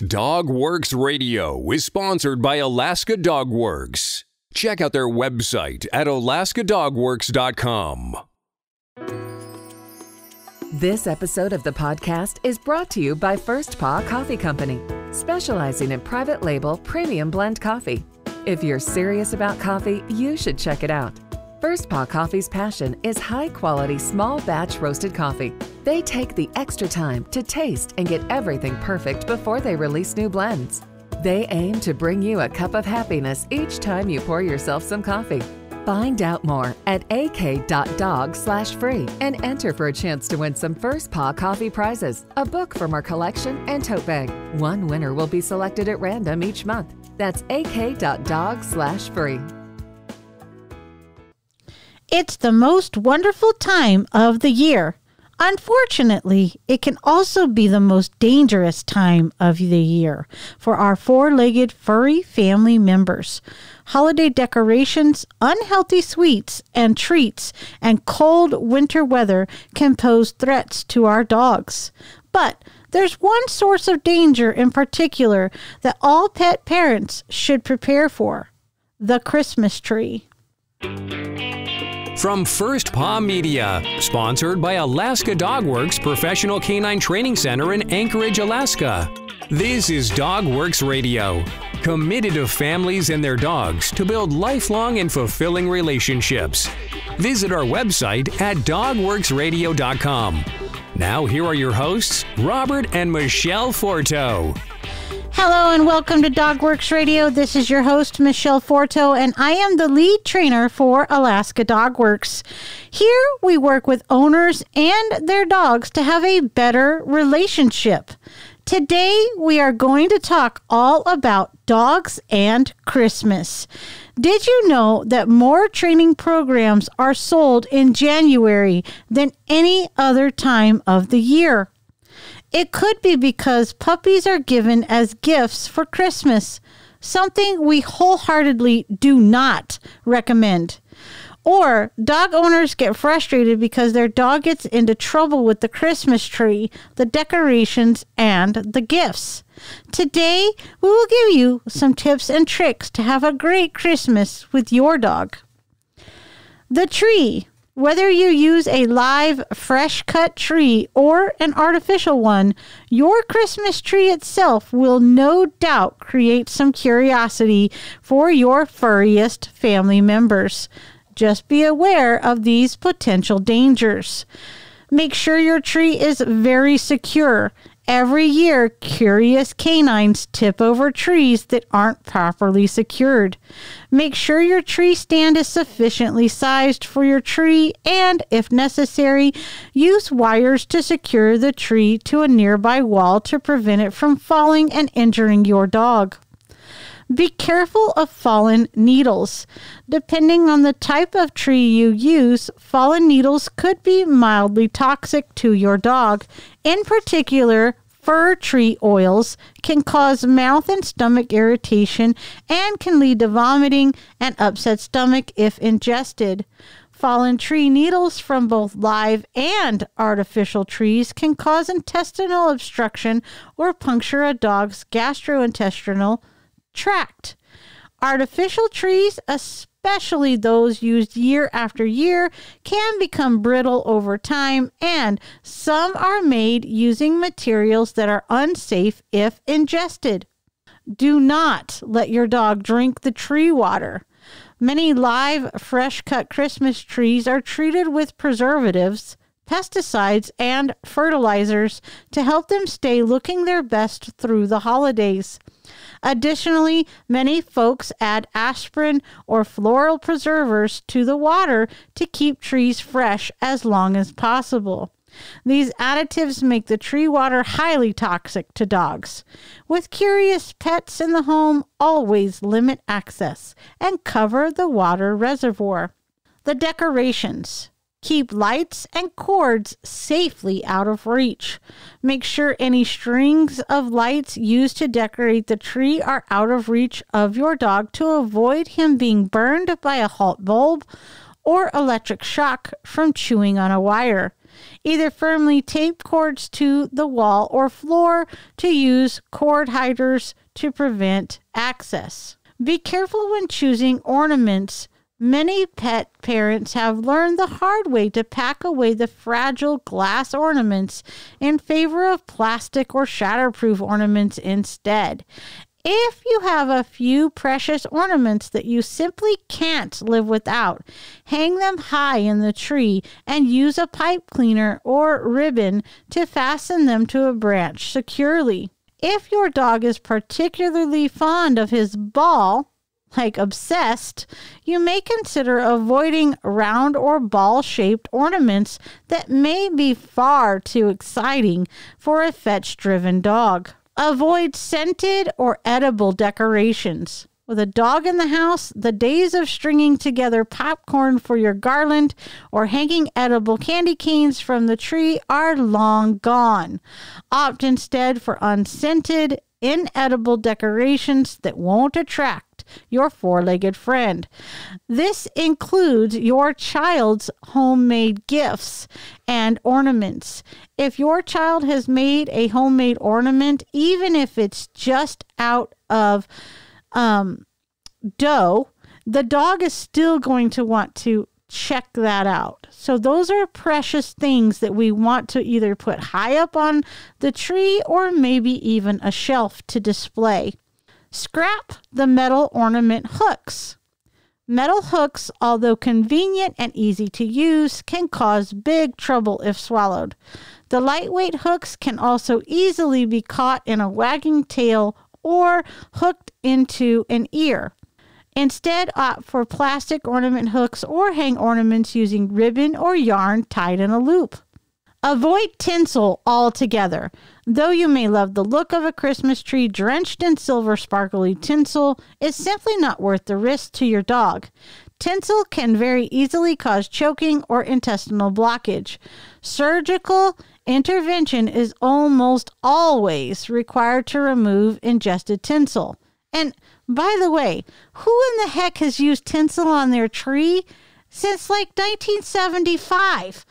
Dogworks Radio is sponsored by Alaska Dogworks. Check out their website at alaskadogworks.com. This episode of the podcast is brought to you by First Paw Coffee Company, specializing in private label premium blend coffee. If you're serious about coffee, you should check it out. First Paw Coffee's passion is high quality small batch roasted coffee. They take the extra time to taste and get everything perfect before they release new blends. They aim to bring you a cup of happiness each time you pour yourself some coffee. Find out more at ak.dog slash free and enter for a chance to win some First Paw Coffee prizes, a book from our collection, and tote bag. One winner will be selected at random each month. That's ak.dog slash free. It's the most wonderful time of the year. Unfortunately, it can also be the most dangerous time of the year for our four legged furry family members. Holiday decorations, unhealthy sweets and treats, and cold winter weather can pose threats to our dogs. But there's one source of danger in particular that all pet parents should prepare for the Christmas tree. From First Paw Media, sponsored by Alaska Dog Works Professional Canine Training Center in Anchorage, Alaska. This is Dog Works Radio, committed to families and their dogs to build lifelong and fulfilling relationships. Visit our website at dogworksradio.com. Now, here are your hosts, Robert and Michele Forto. Hello and welcome to Dogworks Radio. This is your host, Michele Forto, and I am the lead trainer for Alaska Dogworks. Here we work with owners and their dogs to have a better relationship. Today we are going to talk all about dogs and Christmas. Did you know that more training programs are sold in January than any other time of the year? It could be because puppies are given as gifts for Christmas, something we wholeheartedly do not recommend. Or dog owners get frustrated because their dog gets into trouble with the Christmas tree, the decorations, and the gifts. Today, we will give you some tips and tricks to have a great Christmas with your dog. The tree. Whether you use a live, fresh cut tree or an artificial one, your Christmas tree itself will no doubt create some curiosity for your furriest family members. Just be aware of these potential dangers. Make sure your tree is very secure. Every year, curious canines tip over trees that aren't properly secured. Make sure your tree stand is sufficiently sized for your tree and, if necessary, use wires to secure the tree to a nearby wall to prevent it from falling and injuring your dog. Be careful of fallen needles. Depending on the type of tree you use, fallen needles could be mildly toxic to your dog. In particular, fir tree oils can cause mouth and stomach irritation and can lead to vomiting and upset stomach if ingested. Fallen tree needles from both live and artificial trees can cause intestinal obstruction or puncture a dog's gastrointestinal tract. Artificial trees, especially those used year after year, can become brittle over time, and some are made using materials that are unsafe if ingested. Do not let your dog drink the tree water. Many live, fresh cut Christmas trees are treated with preservatives, pesticides, and fertilizers to help them stay looking their best through the holidays. Additionally, many folks add aspirin or floral preservers to the water to keep trees fresh as long as possible. These additives make the tree water highly toxic to dogs. With curious pets in the home, always limit access and cover the water reservoir. The decorations. Keep lights and cords safely out of reach. Make sure any strings of lights used to decorate the tree are out of reach of your dog to avoid him being burned by a hot bulb or electric shock from chewing on a wire. Either firmly tape cords to the wall or floor to use cord hiders to prevent access. Be careful when choosing ornaments. Many pet parents have learned the hard way to pack away the fragile glass ornaments in favor of plastic or shatterproof ornaments instead. If you have a few precious ornaments that you simply can't live without, hang them high in the tree and use a pipe cleaner or ribbon to fasten them to a branch securely. If your dog is particularly fond of his ball, like obsessed, you may consider avoiding round or ball shaped ornaments that may be far too exciting for a fetch driven dog. Avoid scented or edible decorations. With a dog in the house, the days of stringing together popcorn for your garland or hanging edible candy canes from the tree are long gone. Opt instead for unscented, inedible decorations that won't attract your four legged friend. This includes your child's homemade gifts and ornaments. If your child has made a homemade ornament, even if it's just out of um, dough, the dog is still going to want to check that out. So, those are precious things that we want to either put high up on the tree or maybe even a shelf to display. Scrap the metal ornament hooks. Metal hooks, although convenient and easy to use, can cause big trouble if swallowed. The lightweight hooks can also easily be caught in a wagging tail or hooked into an ear. Instead, opt for plastic ornament hooks or hang ornaments using ribbon or yarn tied in a loop. Avoid tinsel altogether. Though you may love the look of a Christmas tree drenched in silver sparkly tinsel, it's simply not worth the risk to your dog. Tinsel can very easily cause choking or intestinal blockage. Surgical intervention is almost always required to remove ingested tinsel. And by the way, who in the heck has used tinsel on their tree since like 1975?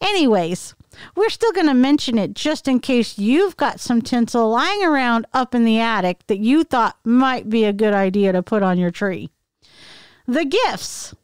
Anyways, we're still going to mention it just in case you've got some tinsel lying around up in the attic that you thought might be a good idea to put on your tree. The gifts.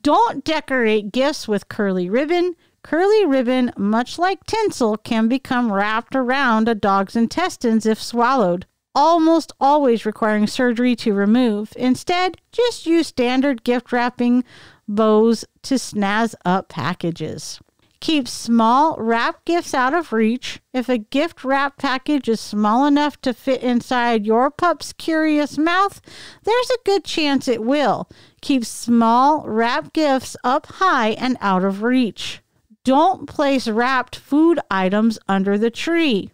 Don't decorate gifts with curly ribbon. Curly ribbon, much like tinsel, can become wrapped around a dog's intestines if swallowed, almost always requiring surgery to remove. Instead, just use standard gift wrapping bows to snazz up packages. Keep small wrap gifts out of reach. If a gift wrap package is small enough to fit inside your pup's curious mouth, there's a good chance it will. Keep small wrap gifts up high and out of reach. Don't place wrapped food items under the tree.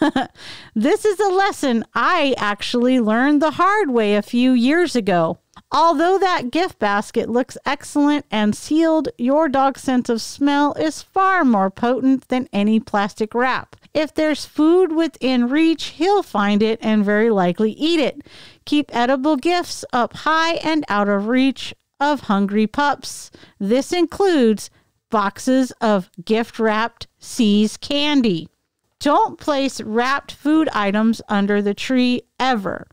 this is a lesson I actually learned the hard way a few years ago. Although that gift basket looks excellent and sealed, your dog's sense of smell is far more potent than any plastic wrap. If there's food within reach, he'll find it and very likely eat it. Keep edible gifts up high and out of reach of hungry pups. This includes boxes of gift wrapped See's candy. Don't place wrapped food items under the tree ever.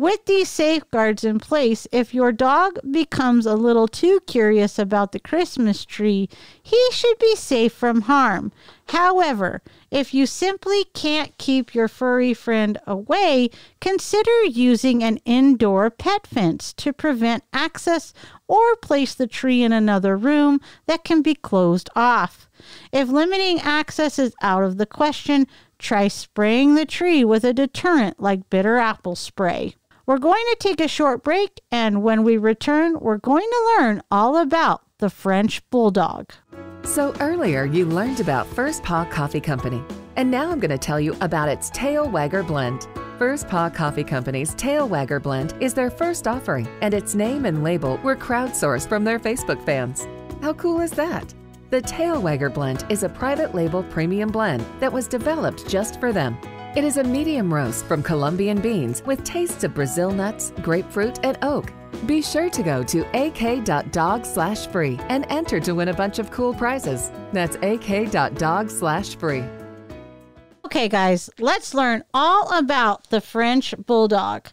With these safeguards in place, if your dog becomes a little too curious about the Christmas tree, he should be safe from harm. However, if you simply can't keep your furry friend away, consider using an indoor pet fence to prevent access or place the tree in another room that can be closed off. If limiting access is out of the question, try spraying the tree with a deterrent like bitter apple spray. We're going to take a short break, and when we return, we're going to learn all about the French Bulldog. So earlier you learned about First Paw Coffee Company, and now I'm going to tell you about its Tail Wagger Blend. First Paw Coffee Company's Tail Wagger Blend is their first offering, and its name and label were crowdsourced from their Facebook fans. How cool is that? The Tail Wagger Blend is a private label premium blend that was developed just for them. It is a medium roast from Colombian beans with tastes of Brazil nuts, grapefruit, and oak. Be sure to go to ak.dog slash free and enter to win a bunch of cool prizes. That's ak.dog slash free. Okay, guys, let's learn all about the French Bulldog.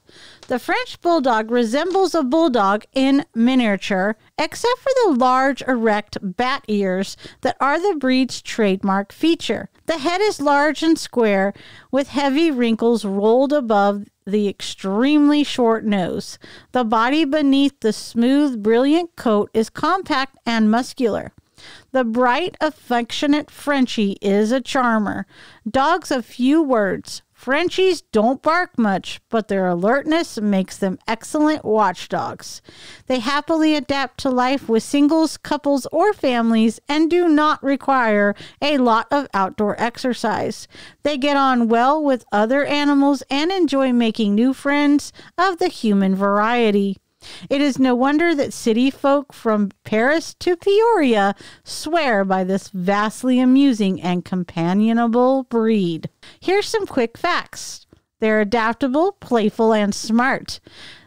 The French Bulldog resembles a bulldog in miniature, except for the large, erect bat ears that are the breed's trademark feature. The head is large and square, with heavy wrinkles rolled above the extremely short nose. The body beneath the smooth, brilliant coat is compact and muscular. The bright, affectionate Frenchie is a charmer. Dogs of few words. Frenchies don't bark much, but their alertness makes them excellent watchdogs. They happily adapt to life with singles, couples, or families and do not require a lot of outdoor exercise. They get on well with other animals and enjoy making new friends of the human variety. It is no wonder that city folk from Paris to Peoria swear by this vastly amusing and companionable breed. Here's some quick facts. They're adaptable, playful, and smart.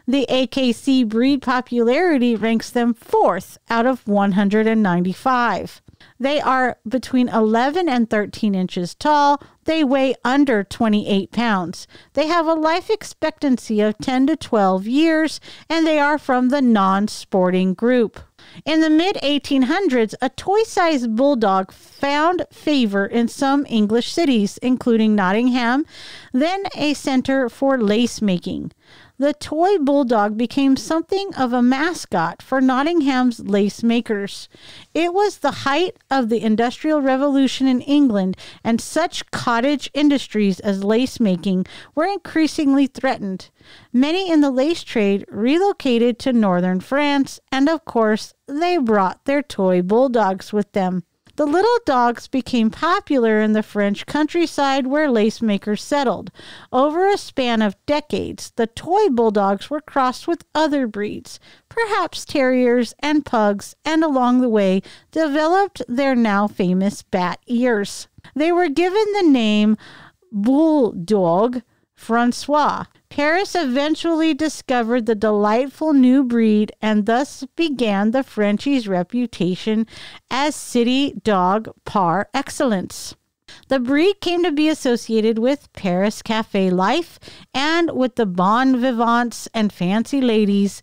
The AKC breed popularity ranks them fourth out of 195. They are between 11 and 13 inches tall. They weigh under 28 pounds. They have a life expectancy of 10 to 12 years, and they are from the non sporting group. In the mid 1800s, a toy sized bulldog found favor in some English cities, including Nottingham, then a center for lace making the toy bulldog became something of a mascot for Nottingham's lace makers. It was the height of the Industrial Revolution in England, and such cottage industries as lace making were increasingly threatened. Many in the lace trade relocated to northern France, and of course, they brought their toy bulldogs with them. The little dogs became popular in the French countryside where lace makers settled. Over a span of decades, the toy bulldogs were crossed with other breeds, perhaps terriers and pugs, and along the way developed their now famous bat ears. They were given the name Bulldog Francois. Paris eventually discovered the delightful new breed and thus began the Frenchie's reputation as city dog par excellence. The breed came to be associated with Paris cafe life and with the bon vivants and fancy ladies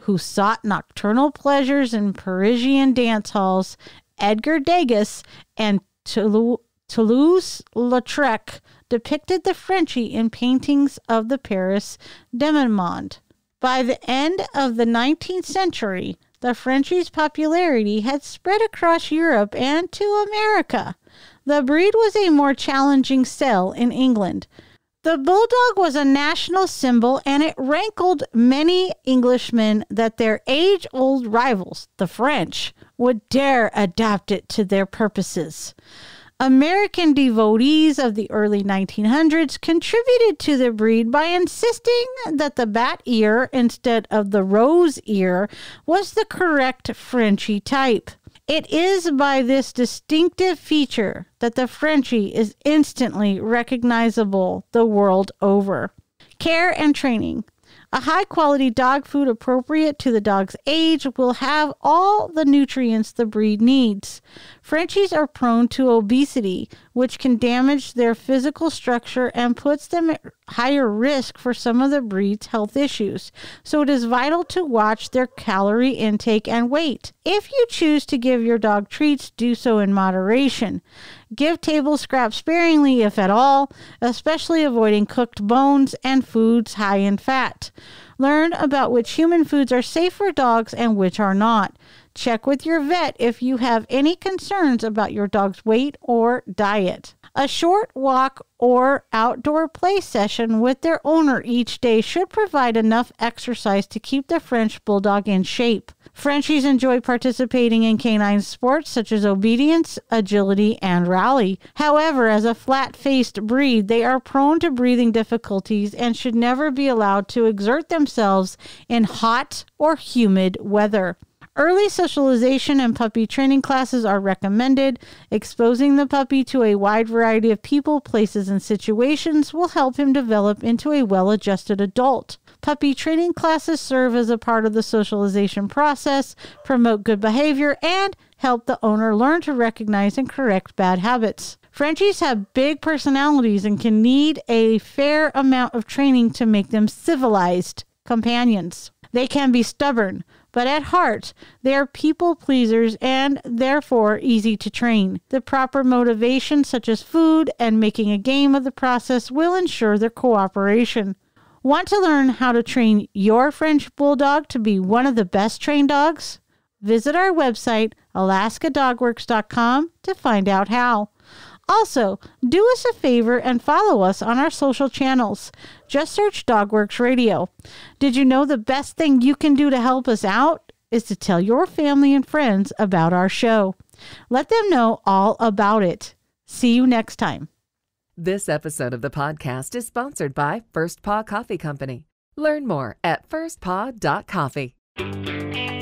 who sought nocturnal pleasures in Parisian dance halls. Edgar Degas and Toulouse Lautrec depicted the Frenchie in paintings of the Paris demi-monde. By the end of the 19th century, the Frenchie's popularity had spread across Europe and to America. The breed was a more challenging sell in England. The bulldog was a national symbol, and it rankled many Englishmen that their age old rivals, the French, would dare adapt it to their purposes. American devotees of the early 1900s contributed to the breed by insisting that the bat ear instead of the rose ear was the correct Frenchy type. It is by this distinctive feature that the Frenchie is instantly recognizable the world over. Care and training. A high quality dog food appropriate to the dog's age will have all the nutrients the breed needs. Frenchies are prone to obesity, which can damage their physical structure and puts them at higher risk for some of the breed's health issues. So it is vital to watch their calorie intake and weight. If you choose to give your dog treats, do so in moderation. Give table scraps sparingly, if at all, especially avoiding cooked bones and foods high in fat. Learn about which human foods are safe for dogs and which are not. Check with your vet if you have any concerns about your dog's weight or diet. A short walk or outdoor play session with their owner each day should provide enough exercise to keep the French Bulldog in shape. Frenchies enjoy participating in canine sports such as obedience, agility, and rally. However, as a flat faced breed, they are prone to breathing difficulties and should never be allowed to exert themselves in hot or humid weather. Early socialization and puppy training classes are recommended. Exposing the puppy to a wide variety of people, places, and situations will help him develop into a well adjusted adult. Puppy training classes serve as a part of the socialization process, promote good behavior, and help the owner learn to recognize and correct bad habits. Frenchies have big personalities and can need a fair amount of training to make them civilized companions. They can be stubborn, but at heart, they are people pleasers and therefore easy to train. The proper motivation, such as food and making a game of the process, will ensure their cooperation. Want to learn how to train your French Bulldog to be one of the best trained dogs? Visit our website, alaskadogworks.com, to find out how. Also, do us a favor and follow us on our social channels. Just search Dogworks Radio. Did you know the best thing you can do to help us out is to tell your family and friends about our show? Let them know all about it. See you next time. This episode of the podcast is sponsored by First Paw Coffee Company. Learn more at firstpaw.coffee.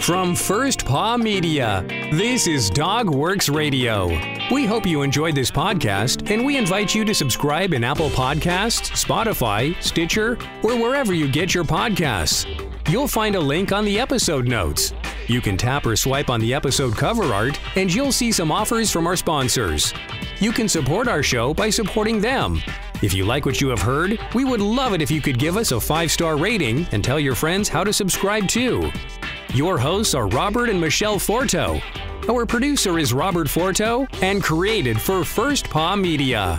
From First Paw Media, this is Dog Works Radio. We hope you enjoyed this podcast, and we invite you to subscribe in Apple Podcasts, Spotify, Stitcher, or wherever you get your podcasts. You'll find a link on the episode notes. You can tap or swipe on the episode cover art, and you'll see some offers from our sponsors. You can support our show by supporting them. If you like what you have heard, we would love it if you could give us a five star rating and tell your friends how to subscribe too. Your hosts are Robert and Michele Forto. Our producer is Robert Forto and created for First Paw Media.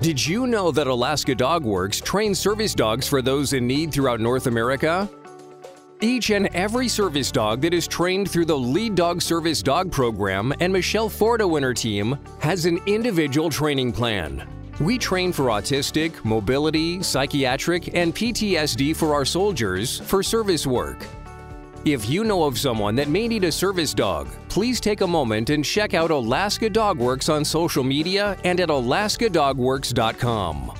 Did you know that Alaska Dog Works trains service dogs for those in need throughout North America? Each and every service dog that is trained through the Lead Dog Service Dog Program and Michele Forto and her team has an individual training plan. We train for autistic, mobility, psychiatric, and PTSD for our soldiers for service work. If you know of someone that may need a service dog, please take a moment and check out Alaska Dog Works on social media and at alaskadogworks.com.